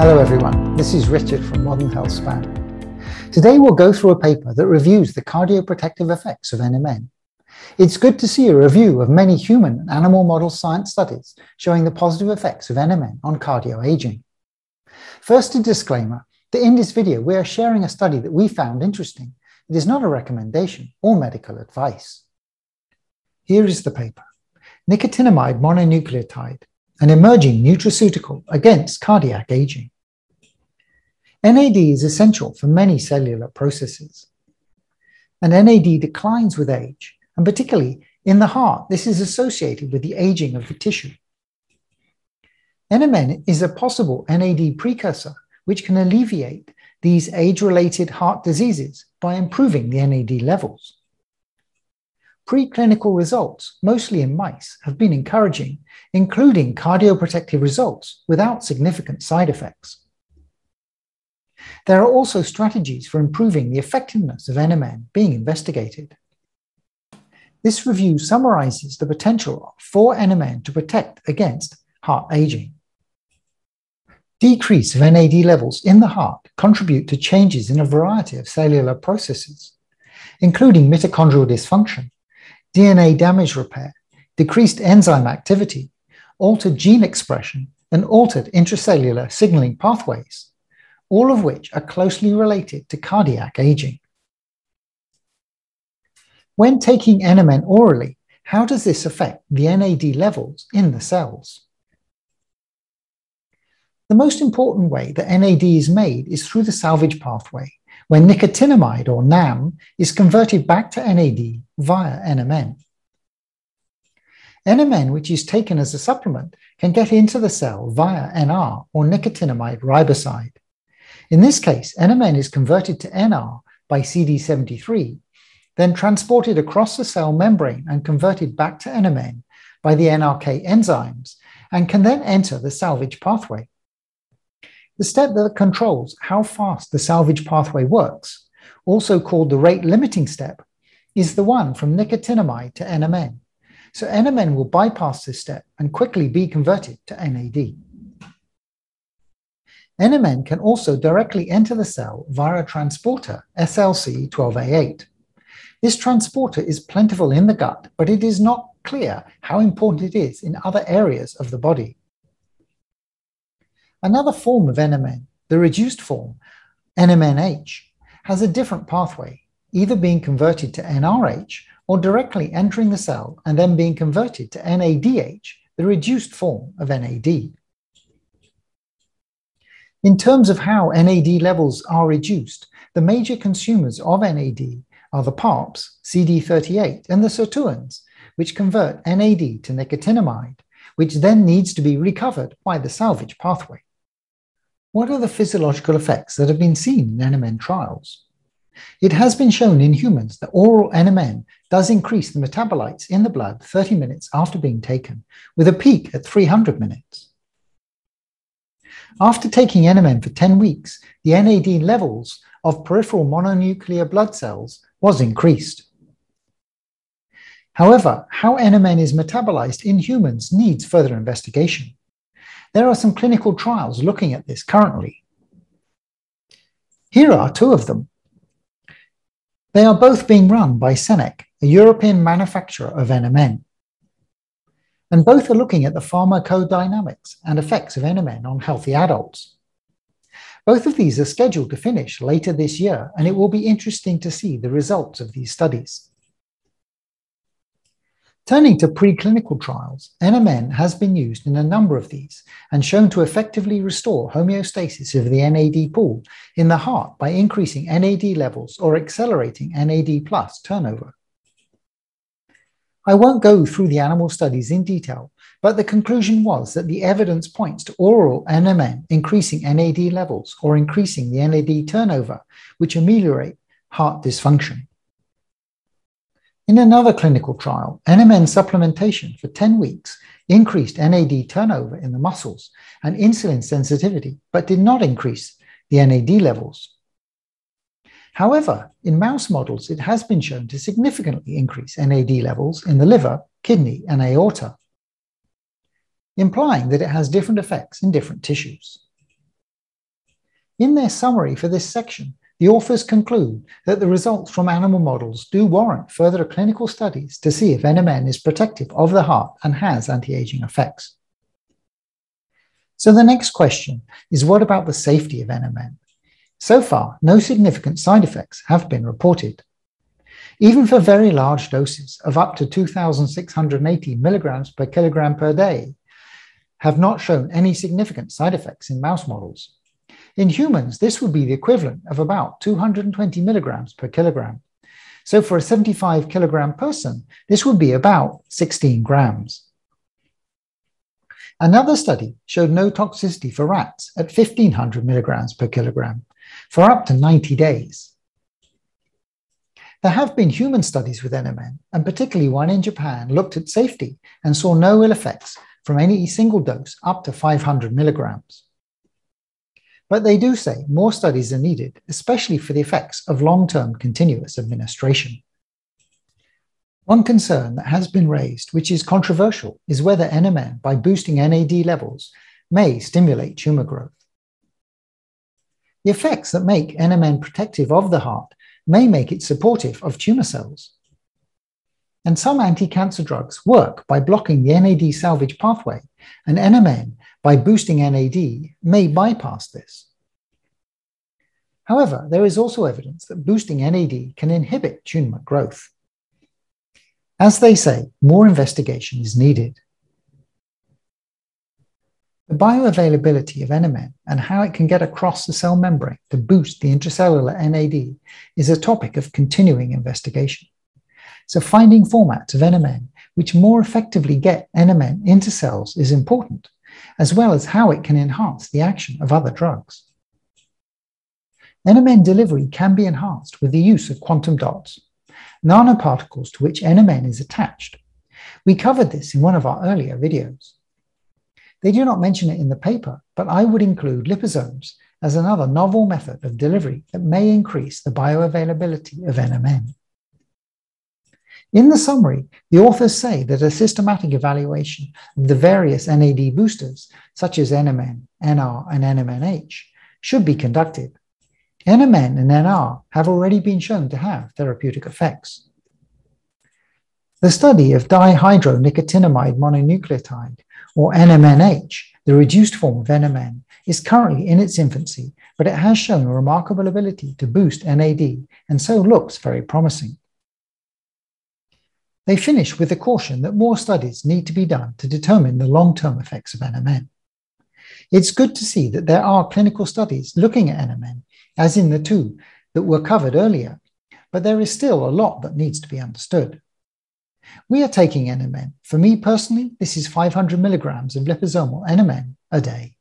Hello everyone, this is Richard from Modern Healthspan. Today we'll go through a paper that reviews the cardioprotective effects of NMN. It's good to see a review of many human and animal model science studies showing the positive effects of NMN on cardio aging. First, a disclaimer that in this video we are sharing a study that we found interesting. It is not a recommendation or medical advice. Here is the paper. Nicotinamide mononucleotide an emerging nutraceutical against cardiac aging. NAD is essential for many cellular processes. And NAD declines with age, and particularly in the heart, this is associated with the aging of the tissue. NMN is a possible NAD precursor which can alleviate these age related heart diseases by improving the NAD levels. Preclinical results, mostly in mice, have been encouraging, including cardioprotective results without significant side effects. There are also strategies for improving the effectiveness of NMN being investigated. This review summarizes the potential for NMN to protect against heart aging. Decrease of NAD levels in the heart contribute to changes in a variety of cellular processes, including mitochondrial dysfunction, DNA damage repair, decreased enzyme activity, altered gene expression, and altered intracellular signaling pathways, all of which are closely related to cardiac aging. When taking NMN orally, how does this affect the NAD levels in the cells? The most important way that NAD is made is through the salvage pathway, when nicotinamide or NAM is converted back to NAD via NMN. NMN, which is taken as a supplement, can get into the cell via NR or nicotinamide riboside. In this case, NMN is converted to NR by CD73, then transported across the cell membrane and converted back to NMN by the NRK enzymes, and can then enter the salvage pathway. The step that controls how fast the salvage pathway works, also called the rate limiting step, is the one from nicotinamide to NMN. So NMN will bypass this step and quickly be converted to NAD. NMN can also directly enter the cell via a transporter, SLC12A8. This transporter is plentiful in the gut, but it is not clear how important it is in other areas of the body. Another form of NMN, the reduced form, NMNH, has a different pathway, either being converted to NRH or directly entering the cell and then being converted to NADH, the reduced form of NAD. In terms of how NAD levels are reduced, the major consumers of NAD are the PARPs, CD38, and the sirtuins, which convert NAD to nicotinamide, which then needs to be recovered by the salvage pathway. What are the physiological effects that have been seen in NMN trials? It has been shown in humans that oral NMN does increase the metabolites in the blood 30 minutes after being taken, with a peak at 300 minutes. After taking NMN for 10 weeks, the NAD levels of peripheral mononuclear blood cells was increased. However, how NMN is metabolized in humans needs further investigation. There are some clinical trials looking at this currently. Here are two of them. They are both being run by Senec, a European manufacturer of NMN. And both are looking at the pharmacodynamics and effects of NMN on healthy adults. Both of these are scheduled to finish later this year, and it will be interesting to see the results of these studies. Turning to preclinical trials, NMN has been used in a number of these and shown to effectively restore homeostasis of the NAD pool in the heart by increasing NAD levels or accelerating NAD plus turnover. I won't go through the animal studies in detail, but the conclusion was that the evidence points to oral NMN increasing NAD levels or increasing the NAD turnover, which ameliorate heart dysfunction. In another clinical trial, NMN supplementation for 10 weeks increased NAD turnover in the muscles and insulin sensitivity, but did not increase the NAD levels. However, in mouse models, it has been shown to significantly increase NAD levels in the liver, kidney, and aorta, implying that it has different effects in different tissues. In their summary for this section, the authors conclude that the results from animal models do warrant further clinical studies to see if NMN is protective of the heart and has anti-aging effects. So the next question is what about the safety of NMN? So far, no significant side effects have been reported. Even for very large doses of up to 2,680 milligrams per kilogram per day, have not shown any significant side effects in mouse models. In humans, this would be the equivalent of about 220 milligrams per kilogram. So for a 75 kilogram person, this would be about 16 grams. Another study showed no toxicity for rats at 1500 milligrams per kilogram for up to 90 days. There have been human studies with NMN, and particularly one in Japan looked at safety and saw no ill effects from any single dose up to 500 milligrams. But they do say more studies are needed, especially for the effects of long term continuous administration. One concern that has been raised, which is controversial, is whether NMN, by boosting NAD levels, may stimulate tumor growth. The effects that make NMN protective of the heart may make it supportive of tumor cells. And some anti cancer drugs work by blocking the NAD salvage pathway, and NMN, by boosting NAD, may bypass this. However, there is also evidence that boosting NAD can inhibit tumor growth. As they say, more investigation is needed. The bioavailability of NMN and how it can get across the cell membrane to boost the intracellular NAD is a topic of continuing investigation. So finding formats of NMN which more effectively get NMN into cells is important, as well as how it can enhance the action of other drugs. NMN delivery can be enhanced with the use of quantum dots, nanoparticles to which NMN is attached. We covered this in one of our earlier videos. They do not mention it in the paper, but I would include liposomes as another novel method of delivery that may increase the bioavailability of NMN. In the summary, the authors say that a systematic evaluation of the various NAD boosters, such as NMN, NR, and NMNH, should be conducted. NMN and NR have already been shown to have therapeutic effects. The study of dihydronicotinamide mononucleotide, or NMNH, the reduced form of NMN, is currently in its infancy, but it has shown a remarkable ability to boost NAD and so looks very promising. They finish with a caution that more studies need to be done to determine the long term effects of NMN. It's good to see that there are clinical studies looking at NMN, as in the two that were covered earlier, but there is still a lot that needs to be understood. We are taking NMN. For me personally, this is 500 milligrams of liposomal NMN a day.